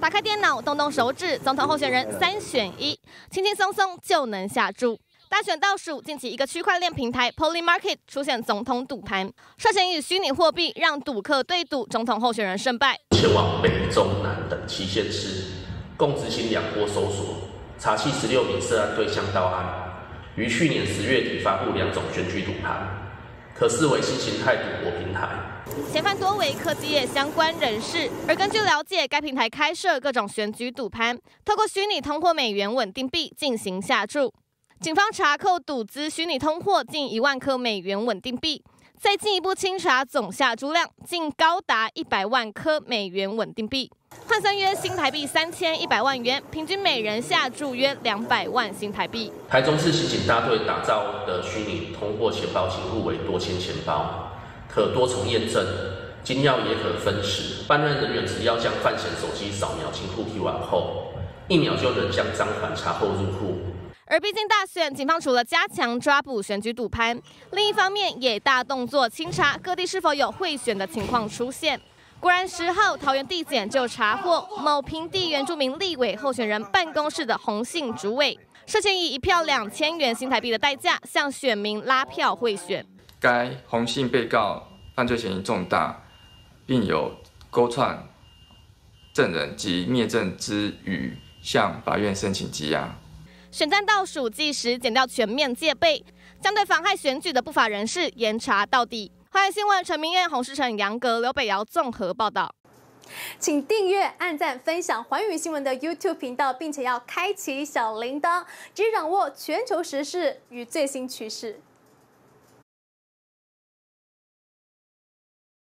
打开电脑，动动手指，总统候选人三选一，轻轻松松就能下注。大选倒数，近期一个区块链平台 Polymarket 出现总统赌盘，涉嫌以虚拟货币让赌客对赌总统候选人胜败。前往北、中、南等七县市，共执行两波搜索，查七十六名涉案对象到案，于去年十月底发布两种选举赌盘。可视为新形态赌博平台。嫌犯多为科技业相关人士，而根据了解，该平台开设各种选举赌盘，透过虚拟通货美元稳定币进行下注。警方查扣赌资虚拟通货近一万颗美元稳定币。再进一步清查总下注量，竟高达一百万颗美元稳定币，换算约新台币三千一百万元，平均每人下注约两百万新台币。台中市刑警大队打造的虚拟通货钱包，型户为多签钱包，可多重验证，金钥也可分时。办案人员只要将犯嫌手机扫描进户提完后，一秒就能将赃款查扣入户。而毕竟大选，警方除了加强抓捕选举赌盘，另一方面也大动作清查各地是否有贿选的情况出现。果然，十号桃园地检就查获某平地原住民立委候选人办公室的红姓主委，涉嫌以一票两千元新台币的代价向选民拉票贿选。该红姓被告犯罪嫌疑重大，并有勾串证人及灭证之余，向法院申请羁押。选战倒数计时，减掉全面戒备，将对妨害选举的不法人士严查到底。欢迎新闻陈明燕、洪世成、杨格、刘北瑶综合报道。请订阅、按赞、分享环宇新闻的 YouTube 频道，并且要开启小铃铛，即掌握全球时事与最新趋势。